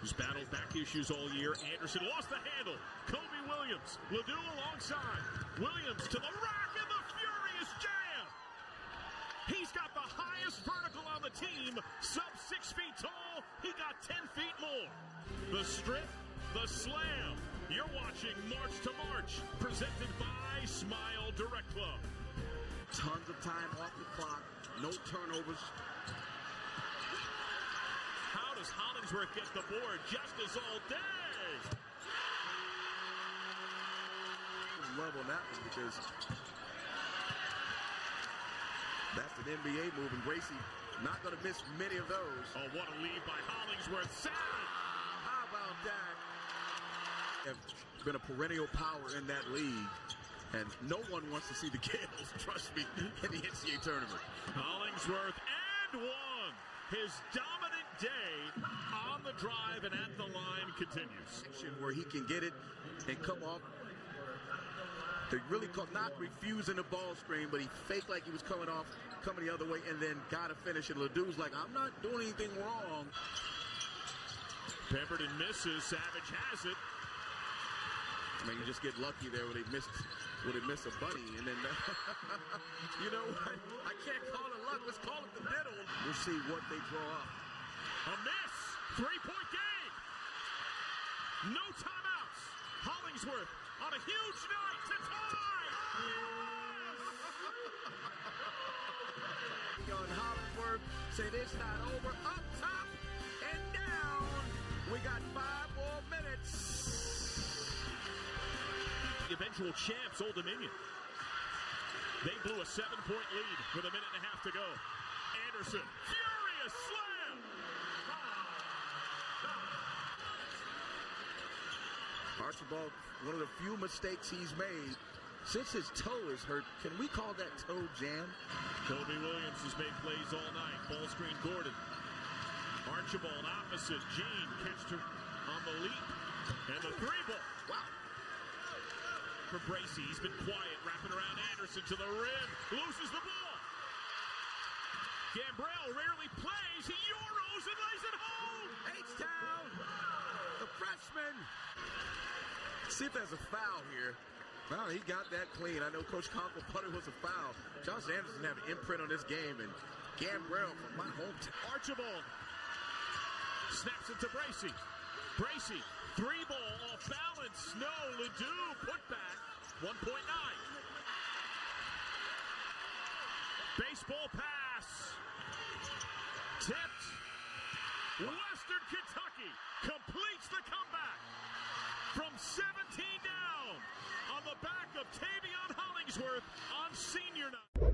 who's battled back issues all year. Anderson lost the handle. Cobe Williams. Ledoux alongside. Williams to the rack and the furious jam. He's got the highest vertical on the team. Sub six feet tall. He got 10 feet more. The strip, the slam. You're watching March to March, presented by Smile Direct Club. Tons of time off the clock. No turnovers. Does Hollingsworth gets the board? Justice all day. Level that one because that's an NBA move, and Gracie not going to miss many of those. Oh, what a lead by Hollingsworth. Savage. How about that? Have been a perennial power in that league. And no one wants to see the Gales, trust me, in the NCAA tournament. Hollingsworth and one. His dominant day on the drive and at the line continues. Where he can get it and come off. They really called not refusing the ball screen, but he faked like he was coming off, coming the other way, and then got a finish. And Ledoux's like, I'm not doing anything wrong. Pemberton misses. Savage has it. I mean, you just get lucky there when they missed would it miss a bunny? And then, you know what? I can't call it luck. Let's call it the middle. We'll see what they draw up. A miss. Three-point game. No timeouts. Hollingsworth on a huge night to tie. Oh, Young Hollingsworth said it's not over. Up top and down. We got five more minutes The eventual champs, Old Dominion. They blew a seven-point lead with a minute and a half to go. Anderson, furious slam! Archibald, one of the few mistakes he's made since his toe is hurt. Can we call that toe jam? Cobe Williams has made plays all night. Ball screen Gordon. Archibald opposite. Jean catched her on the leap. And the three ball. Wow for Bracey. He's been quiet, wrapping around Anderson to the rim. Loses the ball. Gambrell rarely plays. He euros and lays it home. See if there's a foul here. Well, he got that clean. I know Coach Konkol thought it was a foul. Josh Anderson have an imprint on this game, and Gambrell from my hometown. Archibald snaps it to Bracey. Bracey Three ball off balance. No, Ledoux put back. 1.9. Baseball pass. Tipped. Western Kentucky Collinsworth on senior night.